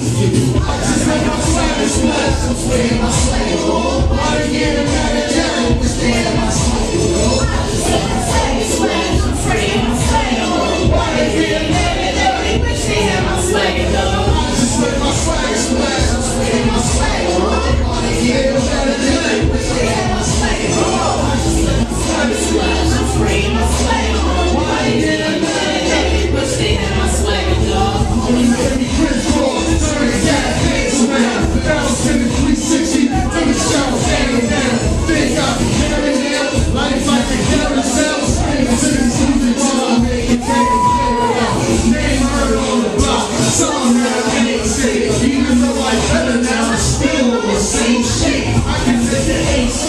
I Just make my sweat and sweat, swim, I say, oh, party in.